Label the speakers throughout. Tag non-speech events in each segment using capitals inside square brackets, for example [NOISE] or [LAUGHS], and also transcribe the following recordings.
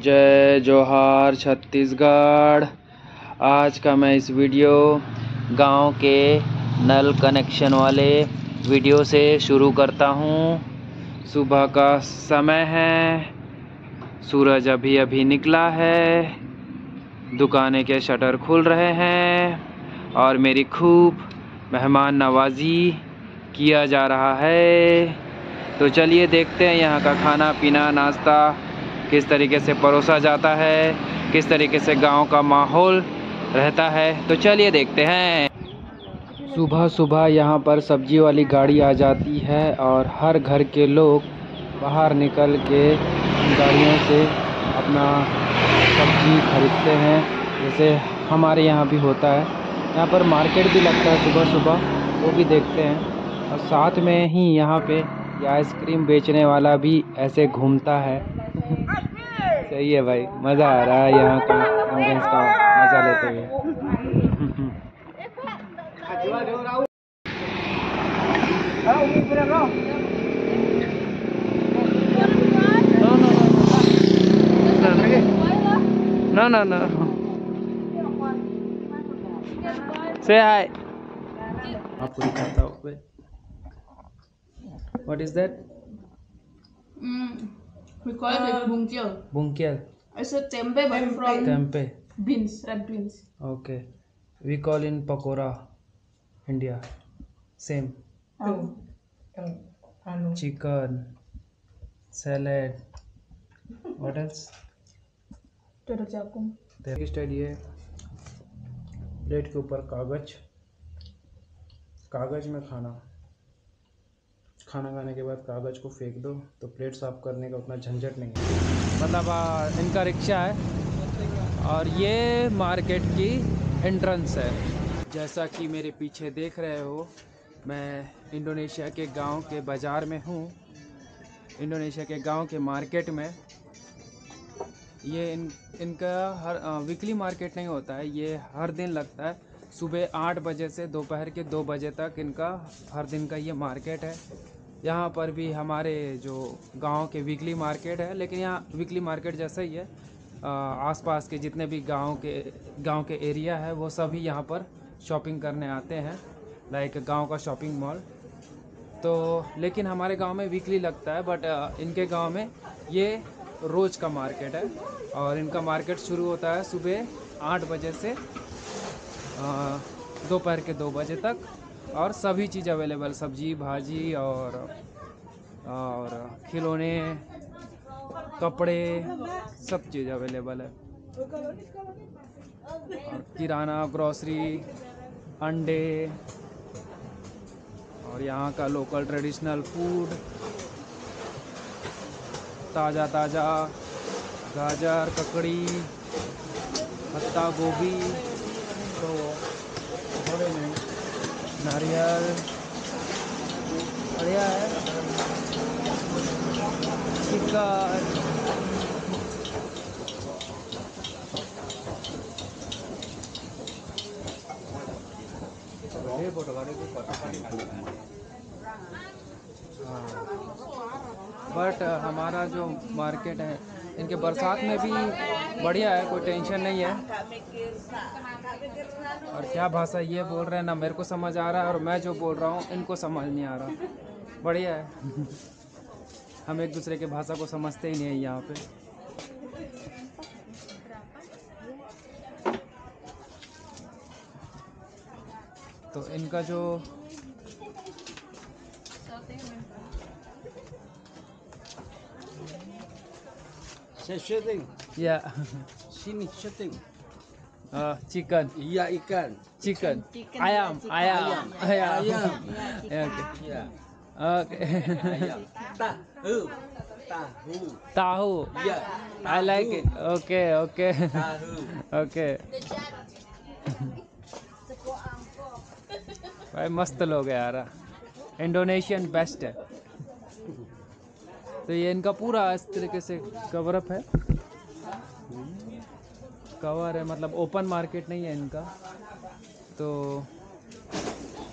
Speaker 1: जय जोहार, छत्तीसगढ़। आज का मैं इस वीडियो गाँव के नल कनेक्शन वाले वीडियो से शुरू करता हूँ। सुबह का समय है, सूरज अभी अभी निकला है, दुकानें के शटर खुल रहे हैं और मेरी खूब मेहमान नवाजी किया जा रहा है। तो चलिए देखते हैं यहाँ का खाना पीना नाश्ता किस तरीके से परोसा जाता है, किस तरीके से गाँव का माहौल रहता है। तो चलिए देखते हैं। सुबह सुबह यहाँ पर सब्ज़ी वाली गाड़ी आ जाती है और हर घर के लोग बाहर निकल के गाड़ियों से अपना सब्ज़ी खरीदते हैं। जैसे हमारे यहाँ भी होता है। यहाँ पर मार्केट भी लगता है सुबह सुबह, वो भी देखते हैं। और साथ में ही यहाँ पे आइसक्रीम बेचने वाला भी ऐसे घूमता है। सही है भाई मज़ा आ रहा है यहाँ का एम्बियंस का मज़ा लेते हुए No, no, no. Say hi. हूँ What is that?
Speaker 2: Mm. We call uh, it bungkiel.
Speaker 1: Bunkiel.
Speaker 2: It's a tempe but from
Speaker 1: Tempeh.
Speaker 2: beans, red beans.
Speaker 1: Okay. We call in pakora, India. Same.
Speaker 2: Oh.
Speaker 1: Chicken, salad. What else? Style ये plate के ऊपर कागज़ कागज़ में खाना खाना खाने के बाद कागज़ को फेंक दो तो प्लेट साफ़ करने का उतना झंझट नहीं है। मतलब इनका रिक्शा है और ये मार्केट की एंट्रेंस है। जैसा कि मेरे पीछे देख रहे हो, मैं इंडोनेशिया के गाँव के बाज़ार में हूँ। इंडोनेशिया के गाँव के मार्केट में ये इन, इनका हर वीकली मार्केट नहीं होता है, ये हर दिन लगता है। सुबह आठ बजे से दोपहर के दो बजे तक इनका, हर दिन का ये मार्केट है। यहाँ पर भी हमारे जो गाँव के वीकली मार्केट है, लेकिन यहाँ वीकली मार्केट जैसा ही है। आसपास के जितने भी गाँव के गाँव के एरिया है, वो सभी यहाँ पर शॉपिंग करने आते हैं लाइक गाँव का शॉपिंग मॉल तो लेकिन हमारे गाँव में वीकली लगता है बट इनके गाँव में ये रोज़ का मार्केट है। और इनका मार्केट शुरू होता है सुबह आठ बजे से दोपहर के दो बजे तक। और सभी चीज़ अवेलेबल, सब्ज़ी, भाजी और और खिलौने, कपड़े, सब चीज़ अवेलेबल है। और किराना, ग्रॉसरी, अंडे, और यहाँ का लोकल ट्रेडिशनल फ़ूड ताज़ा ताज़ा गाजर, ककड़ी, पत्ता गोभी तो नहीं। नारियल बढ़िया है चिकन बट हमारा जो मार्केट है इनके बरसात में भी बढ़िया है कोई टेंशन नहीं है। और क्या भाषा ये बोल रहे हैं ना मेरे को समझ आ रहा है और मैं जो बोल रहा हूँ इनको समझ नहीं आ रहा। बढ़िया है। [LAUGHS] हम एक दूसरे के भाषा को समझते ही नहीं है यहाँ पे। तो इनका जो
Speaker 3: Syuting.
Speaker 1: या
Speaker 3: Sini syuting.
Speaker 1: Chicken
Speaker 3: Ya ikan.
Speaker 1: Chicken ayam ayam ayam
Speaker 3: Ayam.
Speaker 1: Ya, oke [LAUGHS]
Speaker 3: Ya.
Speaker 1: oke
Speaker 3: Ayam. Tahu. Tahu.
Speaker 1: tahu
Speaker 3: Ya.
Speaker 1: I like it oke oke
Speaker 3: Tahu. [LAUGHS]
Speaker 1: Okay भाई मस्त लोग है यार इंडोनेशियन बेस्ट है तो ये इनका पूरा इस तरीके से कवर अप है। कवर है मतलब ओपन मार्केट नहीं है इनका। तो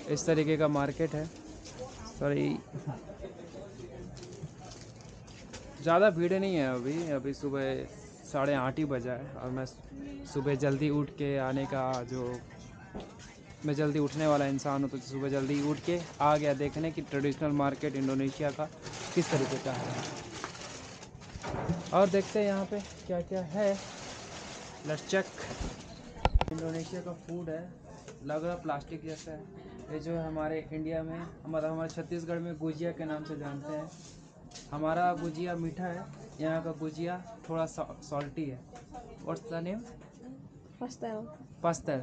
Speaker 1: इस तरीके का मार्केट है। सॉरी ज़्यादा भीड़ नहीं है अभी। अभी सुबह साढ़े आठ ही बजा है। और मैं सुबह जल्दी उठ के आने का जो मैं जल्दी उठने वाला इंसान हूँ तो सुबह जल्दी उठ के आ गया देखने कि ट्रेडिशनल मार्केट इंडोनेशिया का किस तरीके का है। और देखते हैं यहाँ पे क्या क्या है लचक इंडोनेशिया का फ़ूड है लग रहा प्लास्टिक जैसा है। ये जो है हमारे इंडिया में मतलब हमारे छत्तीसगढ़ में गुजिया के नाम से जानते हैं। हमारा गुजिया मीठा है यहाँ का गुजिया थोड़ा सॉल्टी है। और नेम. पास्tel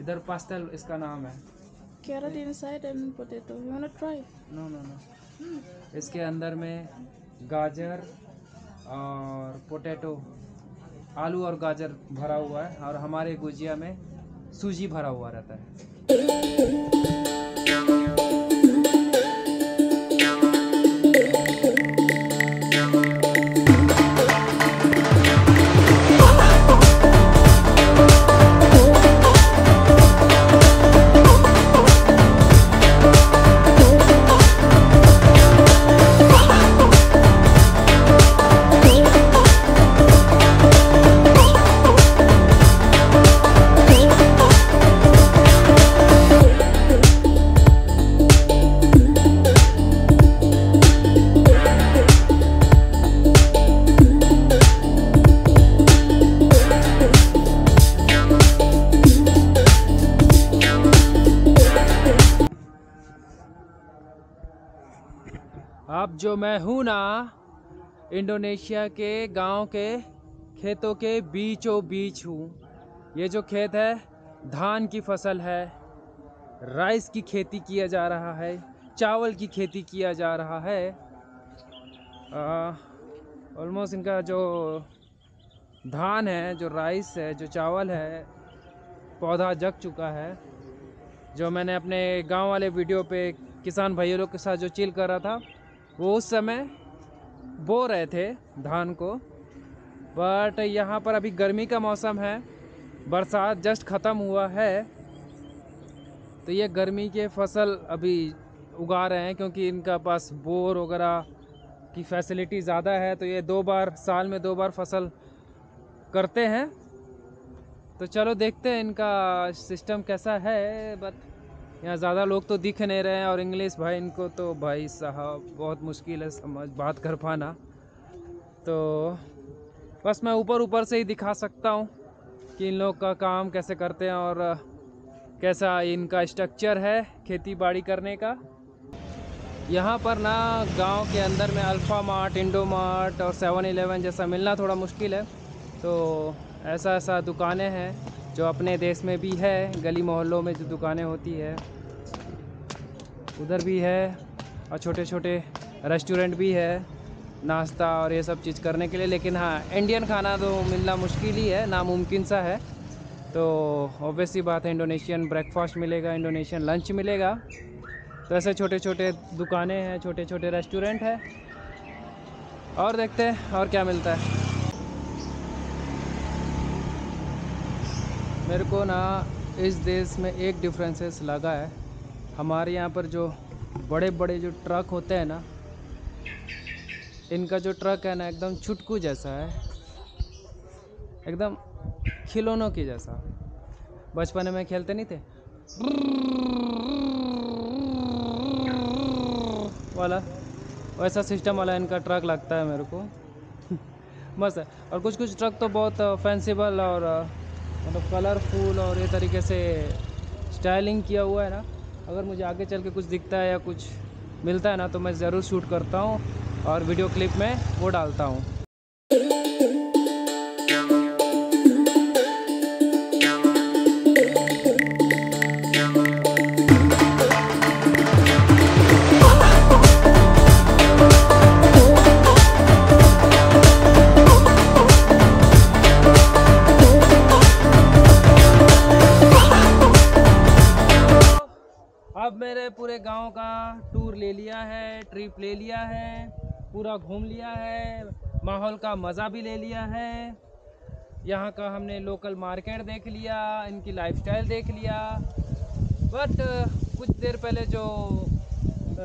Speaker 1: इधर पास्tel इसका नाम है
Speaker 2: Carrot inside and potato. You wanna try?
Speaker 1: No no no इसके अंदर में गाजर और पोटैटो आलू और गाजर भरा हुआ है और हमारे गुजिया में सूजी भरा हुआ रहता है अब जो मैं हूँ ना, इंडोनेशिया के गाँव के खेतों के बीचों बीच हूँ। ये जो खेत है, धान की फ़सल है, राइस की खेती किया जा रहा है, चावल की खेती किया जा रहा है। ऑलमोस्ट इनका जो धान है, जो राइस है, जो चावल है, पौधा जग चुका है। जो मैंने अपने गाँव वाले वीडियो पे किसान भाइयों के साथ जो चिल कर रहा था वो उस समय बो रहे थे धान को बट यहाँ पर अभी गर्मी का मौसम है, बरसात जस्ट ख़त्म हुआ है तो ये गर्मी के फ़सल अभी उगा रहे हैं क्योंकि इनका पास बोर वगैरह की फैसिलिटी ज़्यादा है तो ये दो बार, साल में दो बार फ़सल करते हैं। तो चलो देखते हैं इनका सिस्टम कैसा है बट यहाँ ज़्यादा लोग तो दिख नहीं रहे हैं और इंग्लिश भाई, इनको तो भाई साहब बहुत मुश्किल है समझ, बात कर पाना। तो बस मैं ऊपर ऊपर से ही दिखा सकता हूँ कि इन लोग का काम कैसे करते हैं और कैसा इनका स्ट्रक्चर है खेती बाड़ी करने का। यहाँ पर ना गाँव के अंदर में अल्फ़ा मार्ट इंडो मार्ट और सेवन इलेवन जैसा मिलना थोड़ा मुश्किल है। तो ऐसा ऐसा दुकानें हैं। जो अपने देश में भी है, गली मोहल्लों में जो दुकानें होती है, उधर भी है और छोटे छोटे रेस्टोरेंट भी है, नाश्ता और ये सब चीज़ करने के लिए। लेकिन हाँ इंडियन खाना तो मिलना मुश्किल ही है, नामुमकिन सा है। तो ऑब्वियसली बात है इंडोनेशियन ब्रेकफास्ट मिलेगा इंडोनेशियन लंच मिलेगा। तो ऐसे छोटे छोटे दुकानें हैं छोटे छोटे रेस्टोरेंट हैं। और देखते हैं, और क्या मिलता है। मेरे को ना इस देश में एक डिफरेंसेस लगा है। हमारे यहाँ पर जो बड़े बड़े जो ट्रक होते हैं ना, इनका जो ट्रक है ना एकदम छुटकू जैसा है। एकदम खिलौनों की जैसा। बचपन में खेलते नहीं थे? वाला, वैसा सिस्टम वाला इनका ट्रक लगता है मेरे को। [LAUGHS] मस्त है। और कुछ कुछ ट्रक तो बहुत फैंसीबल और मतलब कलरफुल और ये तरीके से स्टाइलिंग किया हुआ है ना। अगर मुझे आगे चल के कुछ दिखता है या कुछ मिलता है ना तो मैं ज़रूर शूट करता हूँ और वीडियो क्लिप में वो डालता हूँ। ले लिया है, पूरा घूम लिया है, माहौल का मज़ा भी ले लिया है। यहाँ का हमने लोकल मार्केट देख लिया, इनकी लाइफस्टाइल देख लिया। बट कुछ देर पहले जो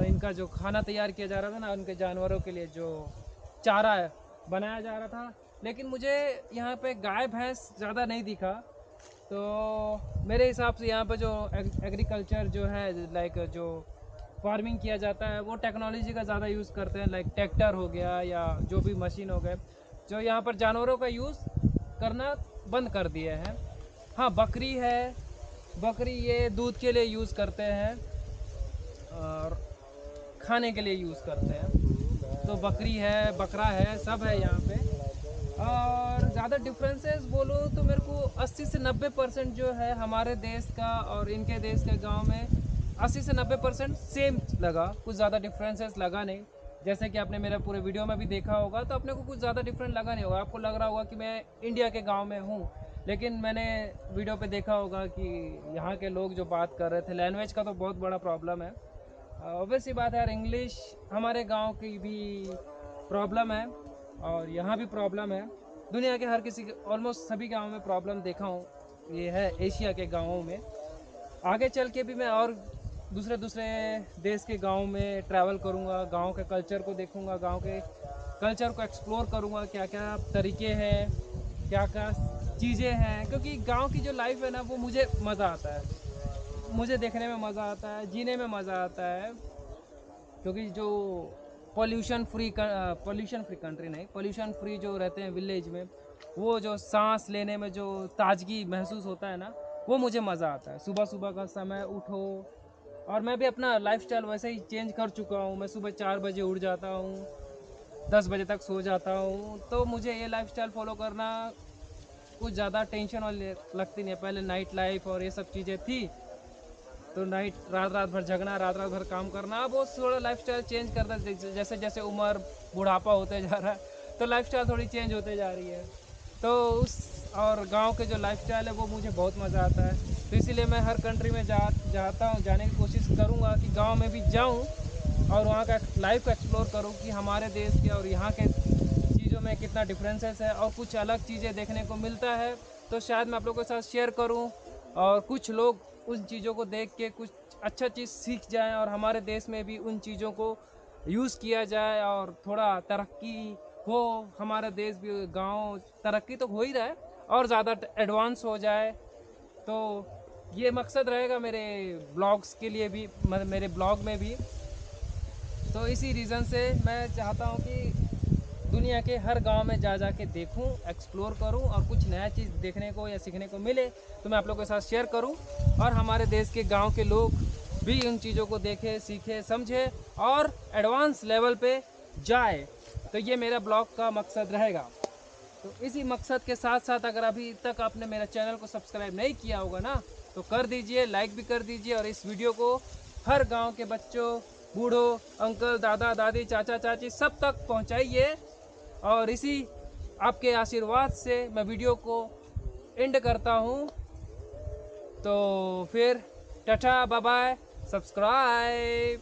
Speaker 1: इनका जो खाना तैयार किया जा रहा था ना, उनके जानवरों के लिए जो चारा बनाया जा रहा था। लेकिन मुझे यहाँ पे गाय, भैंस ज़्यादा नहीं दिखा। तो मेरे हिसाब से यहाँ पे जो एग्रीकल्चर जो है लाइक जो फ़ार्मिंग किया जाता है, वो टेक्नोलॉजी का ज़्यादा यूज़ करते हैं लाइक ट्रैक्टर हो गया या जो भी मशीन हो गए, जो यहाँ पर जानवरों का यूज़ करना बंद कर दिए हैं। हाँ बकरी है, बकरी ये दूध के लिए यूज़ करते हैं और खाने के लिए यूज़ करते हैं। तो बकरी है, बकरा है, सब है यहाँ पे। और ज़्यादा डिफरेंसेस बोलूँ तो मेरे को 80 से 90 परसेंट जो है हमारे देश का और इनके देश के गाँव में 80 से 90 परसेंट सेम लगा। कुछ ज़्यादा डिफरेंसेस लगा नहीं। जैसे कि आपने मेरा पूरे वीडियो में भी देखा होगा तो अपने को कुछ ज़्यादा डिफरेंट लगा नहीं होगा। आपको लग रहा होगा कि मैं इंडिया के गाँव में हूँ, लेकिन मैंने वीडियो पे देखा होगा कि यहाँ के लोग जो बात कर रहे थे लैंग्वेज का तो बहुत बड़ा प्रॉब्लम है। ऑब्वियस ही बात है यार इंग्लिश हमारे गाँव की भी प्रॉब्लम है, और यहाँ भी प्रॉब्लम है। दुनिया के हर किसी ऑलमोस्ट सभी गाँव में प्रॉब्लम देखा हूँ। ये है एशिया के गाँवों में। आगे चल के भी मैं और दूसरे दूसरे देश के गाँव में ट्रैवल करूँगा, गाँव के कल्चर को देखूँगा, गाँव के कल्चर को एक्सप्लोर करूँगा क्या क्या तरीके हैं क्या क्या चीज़ें हैं, क्योंकि गाँव की जो लाइफ है ना, वो मुझे मज़ा आता है। मुझे देखने में मज़ा आता है, जीने में मज़ा आता है, क्योंकि जो pollution free pollution free country नहीं पॉल्यूशन फ्री जो रहते हैं विलेज में, वो जो सांस लेने में जो ताजगी महसूस होता है ना, वो मुझे मज़ा आता है। सुबह सुबह का समय उठो और मैं भी अपना लाइफस्टाइल वैसे ही चेंज कर चुका हूँ। मैं सुबह चार बजे उठ जाता हूँ, दस बजे तक सो जाता हूँ। तो मुझे ये लाइफस्टाइल फॉलो करना कुछ ज़्यादा टेंशन वाली लगती नहीं है। पहले नाइट लाइफ और ये सब चीज़ें थी तो नाइट रात रात भर जगना, रात रात भर काम करना। अब वो थोड़ा लाइफ चेंज करता जैसे जैसे उम्र, बुढ़ापा होते जा रहा है तो लाइफ थोड़ी चेंज होते जा रही है। तो उस और गाँव के जो लाइफ स्टाइल है, वो मुझे बहुत मज़ा आता है। तो इसीलिए मैं हर कंट्री में जा, जाता हूँ, जाने की कोशिश करूँगा कि गाँव में भी जाऊँ और वहाँ का लाइफ को एक्सप्लोर करूँ कि हमारे देश के और यहाँ के चीज़ों में कितना डिफरेंसेस है और कुछ अलग चीज़ें देखने को मिलता है। तो शायद मैं आप लोगों के साथ शेयर करूँ और कुछ लोग उन चीज़ों को देख के कुछ अच्छा चीज़ सीख जाएँ और हमारे देश में भी उन चीज़ों को यूज़ किया जाए और थोड़ा तरक्की हो। हमारा देश भी गाँव तरक्की तो हो ही रहा है और ज़्यादा एडवांस हो जाए तो ये मकसद रहेगा मेरे ब्लॉग्स के लिए भी मेरे ब्लॉग में भी। तो इसी रीज़न से मैं चाहता हूँ कि दुनिया के हर गाँव में जा जा के देखूँ एक्सप्लोर करूँ और कुछ नया चीज़ देखने को या सीखने को मिले तो मैं आप लोगों के साथ शेयर करूँ और हमारे देश के गाँव के लोग भी उन चीज़ों को देखें, सीखें, समझे और एडवांस लेवल पे जाए। तो ये मेरा ब्लॉग का मकसद रहेगा। तो इसी मकसद के साथ साथ अगर अभी तक आपने मेरा चैनल को सब्सक्राइब नहीं किया होगा ना तो कर दीजिए लाइक भी कर दीजिए और इस वीडियो को हर गाँव के बच्चों, बूढ़ों अंकल दादा, दादी, चाचा, चाची सब तक पहुंचाइए और इसी आपके आशीर्वाद से मैं वीडियो को एंड करता हूँ। तो फिर, टाटा बाय सब्सक्राइब